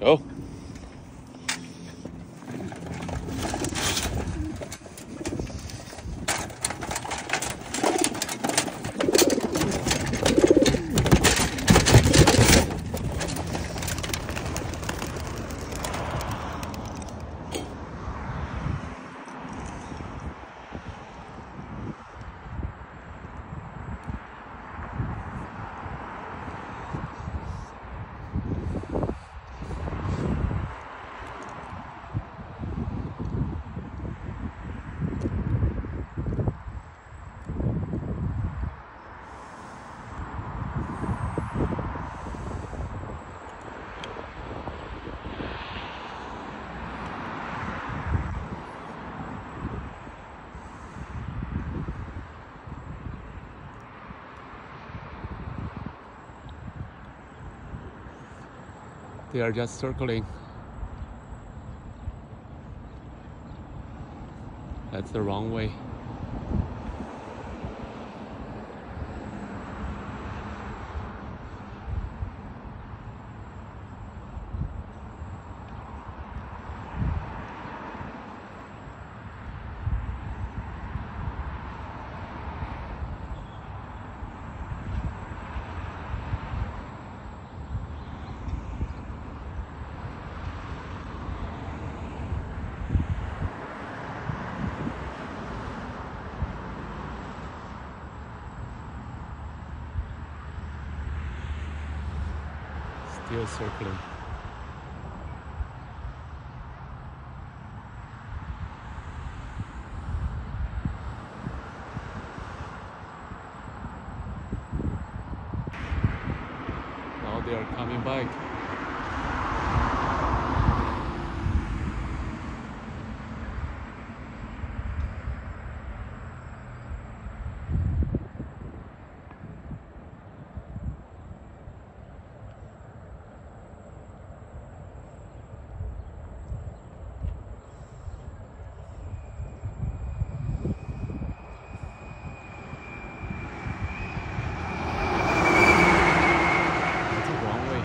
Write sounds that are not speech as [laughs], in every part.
Go. They are just circling. That's the wrong way. Circling. Now they are coming back. That's the wrong way.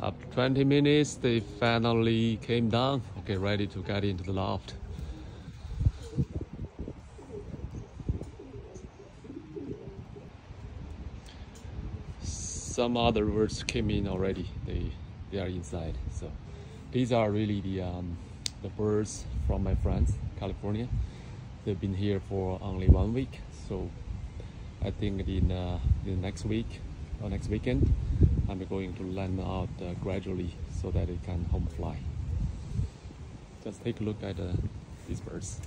After 20 minutes, they finally came down. Okay, ready to get into the loft. some other birds came in already. They they are inside. So these are really the um, the birds from my friends, California. They've been here for only one week. So I think in uh, the next week or next weekend, I'm going to land out uh, gradually so that it can home fly. Just take a look at uh, these birds.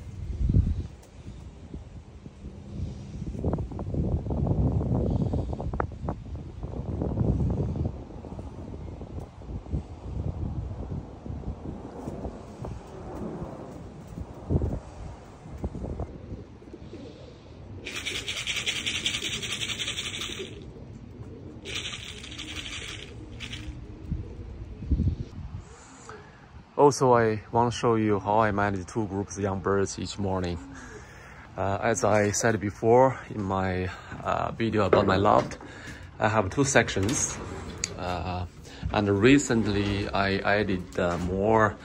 Also, I want to show you how I manage two groups of young birds each morning. Uh, as I said before in my uh, video about my loft, I have two sections. Uh, and recently I added uh, more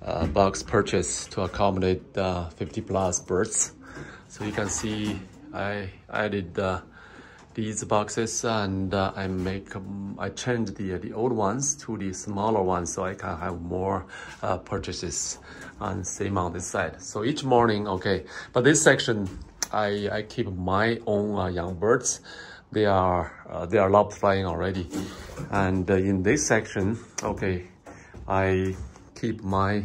uh, box perches to accommodate uh, 50 plus birds. So you can see I added uh, these boxes and uh, I make um, I change the the old ones to the smaller ones so I can have more uh, perches and same on this side. So each morning, okay, but this section I I keep my own uh, young birds. They are uh, they are loft flying already, and uh, in this section, okay, I keep my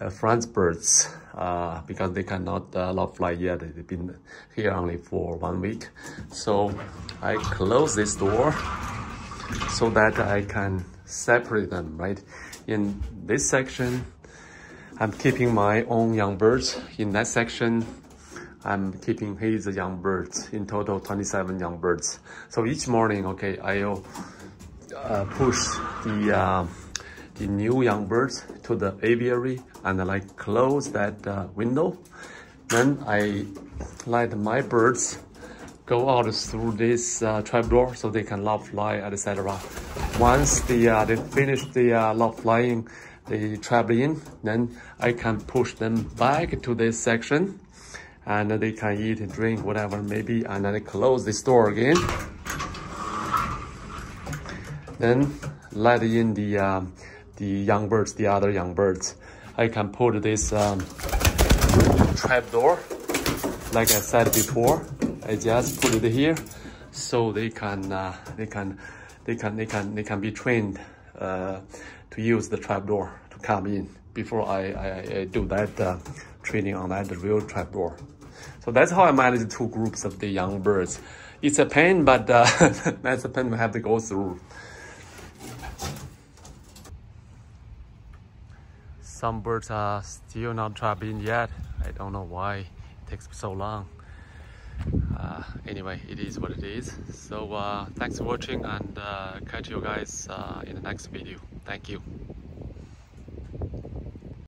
uh, friends birds uh, because they cannot uh, loft fly yet. They've been here only for one week. So I close this door so that I can separate them, right? In this section, I'm keeping my own young birds. In that section, I'm keeping his young birds, in total 27 young birds. So each morning, okay, I'll uh, push the, uh, the new young birds to the aviary and like close that uh, window. Then I let my birds go out through this uh, trapdoor so they can loft fly, etc. Once the, uh, they finish the uh, loft flying, they travel in, then I can push them back to this section and they can eat and drink whatever maybe and then I close this door again. Then let in the, um, the young birds, the other young birds. I can put this um, trap door like I said before I just put it here so they can uh, they can they can they can they can be trained uh, to use the trap door to come in before I, I, I do that uh, training on that real trap door. So that's how I manage two groups of the young birds. It's a pain, but uh, [laughs] that's a pain we have to go through. Some birds are still not trapped in yet. I don't know why it takes so long. Uh, anyway it is what it is. So uh, thanks for watching and uh, catch you guys uh, in the next video. Thank you